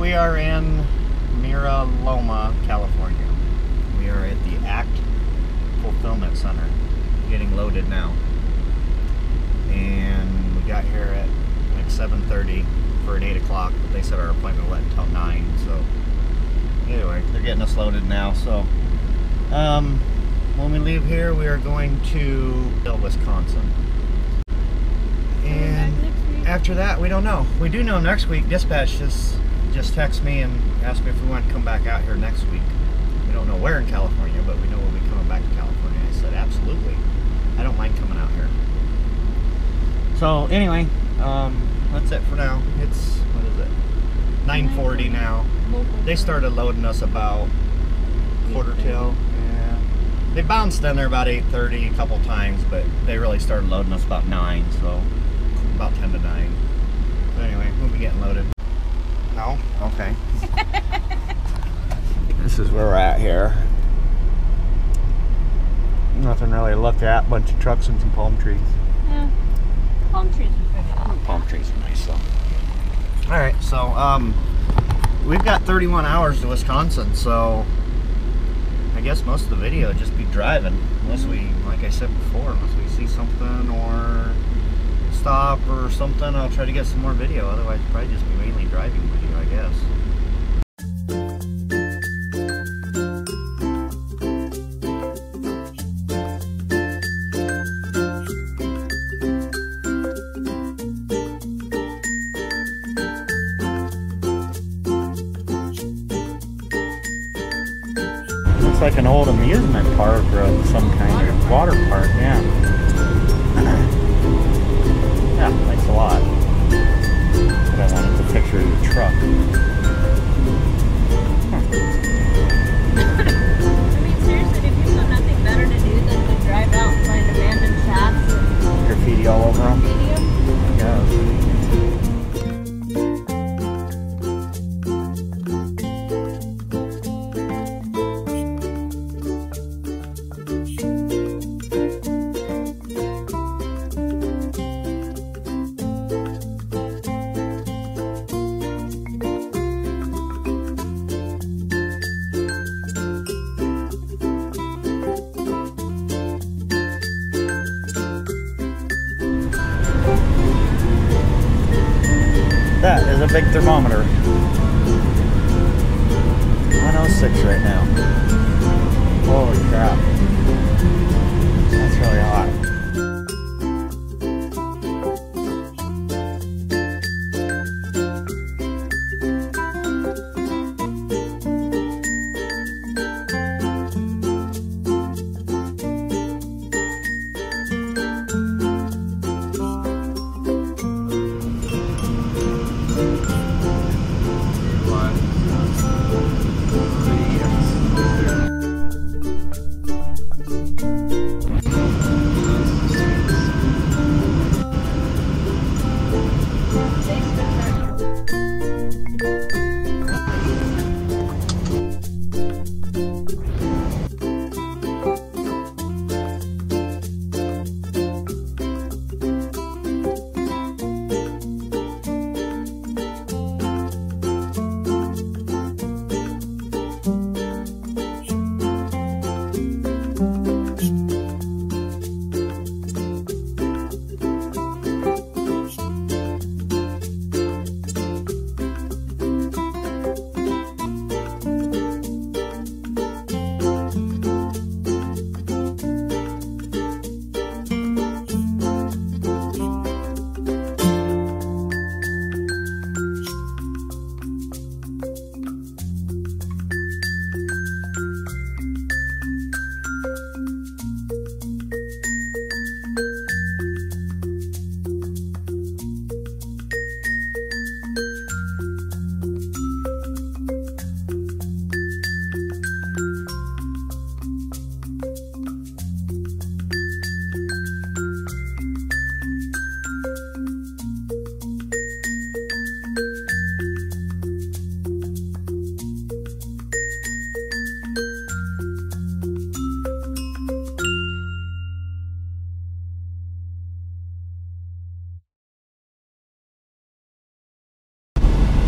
We are in Mira Loma, California. We are at the ACT Fulfillment Center, getting loaded now. And we got here at like 7.30 for an 8 o'clock, but they said our appointment went until 9, so anyway, they're getting us loaded now, so um, when we leave here, we are going to Dodgeville, Wisconsin. And after that, we don't know. We do know next week. Dispatch just just texted me and asked me if we want to come back out here next week. We don't know where in California, but we know we'll be coming back to California. I said absolutely. I don't mind coming out here. So anyway, um, that's it for now. It's what is it? 9:40 now. They started loading us about quarter till. Yeah. They bounced in there about 8:30 a couple times, but they really started loading us about nine. So about 10 to 9. So anyway, we'll be getting loaded. No? Okay. this is where we're at here. Nothing really to look at. Bunch of trucks and some palm trees. Yeah. Palm trees are pretty. Palm trees are nice though. Alright, so um, we've got 31 hours to Wisconsin, so I guess most of the video would just be driving. Unless we, like I said before, unless we see something or stop or something, I'll try to get some more video. Otherwise, probably just be mainly driving video, I guess. Looks like an old amusement park or some kind of water park, yeah. Yeah, A big thermometer. 106 right now. Holy crap.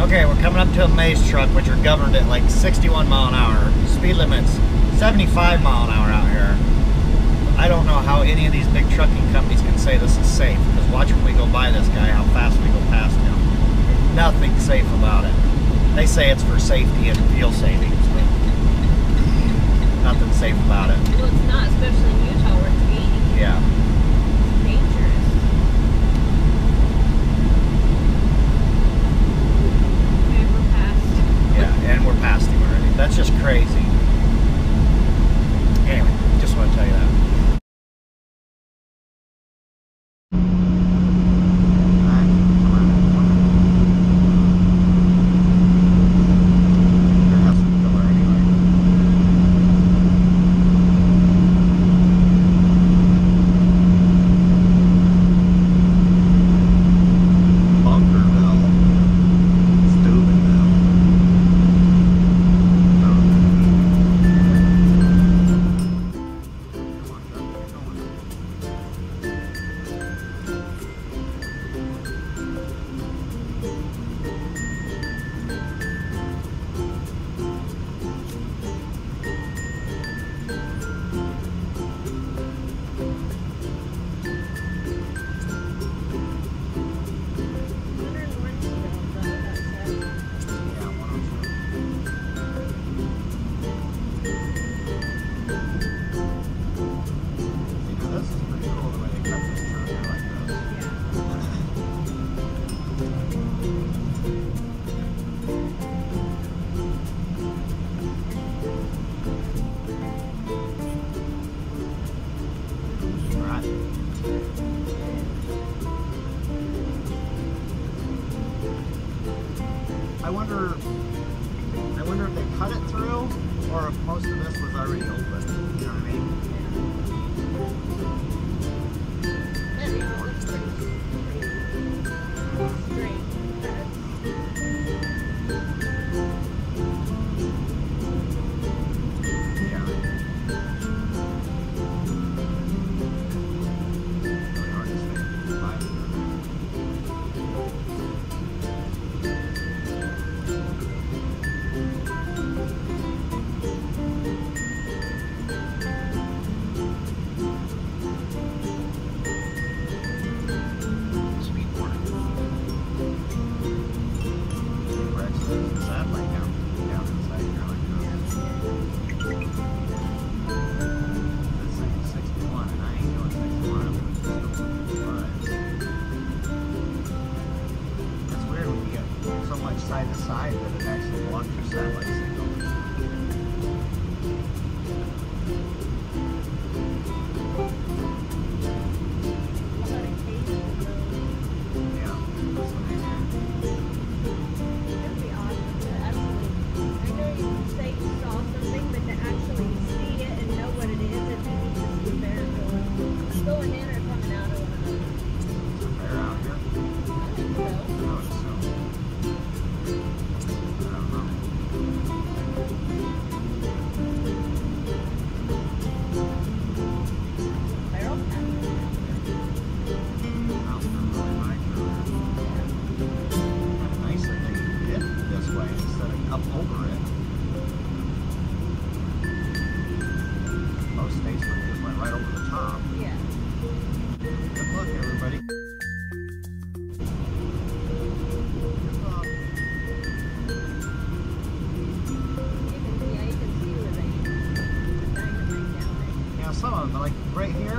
Okay, we're coming up to a maze truck, which are governed at like 61 mile an hour. Speed limit's 75 mile an hour out here. I don't know how any of these big trucking companies can say this is safe. Because watch when we go by this guy, how fast we go past him. Nothing safe about it. They say it's for safety and fuel savings, but nothing safe about it. Well, it's not, especially in Utah where it's 80. Yeah. It's dangerous. Okay, we're past. Yeah, and we're past him already. That's just crazy.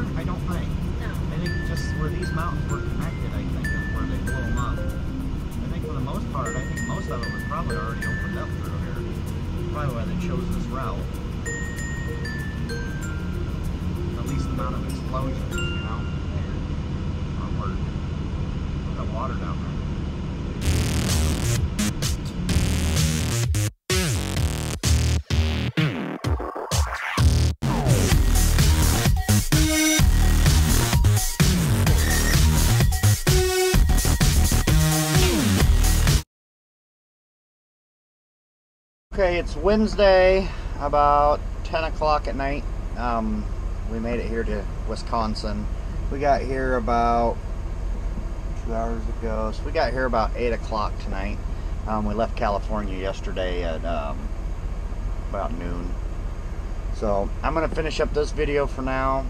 Here, I don't think. No. I think just where these mountains were connected, I think is where they blew them up. I think for the most part, I think most of it was probably already opened up through here. Probably why they chose this route. The least amount of explosions, you know? Or work. Look at water down there. Okay, it's Wednesday, about 10 o'clock at night. Um, we made it here to Wisconsin. We got here about two hours ago, so we got here about 8 o'clock tonight. Um, we left California yesterday at um, about noon. So I'm gonna finish up this video for now,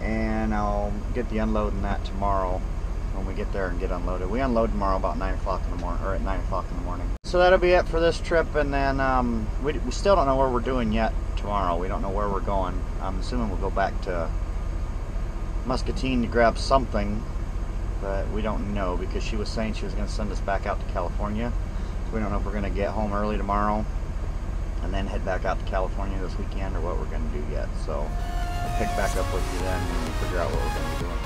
and I'll get the unloading that tomorrow when we get there and get unloaded. We unload tomorrow about nine o'clock in the morning, or at nine o'clock in the morning. So that'll be it for this trip, and then um, we, we still don't know where we're doing yet tomorrow. We don't know where we're going. I'm assuming we'll go back to Muscatine to grab something, but we don't know because she was saying she was going to send us back out to California. So we don't know if we're going to get home early tomorrow and then head back out to California this weekend or what we're going to do yet. So I'll pick back up with you then and figure out what we're going to be doing.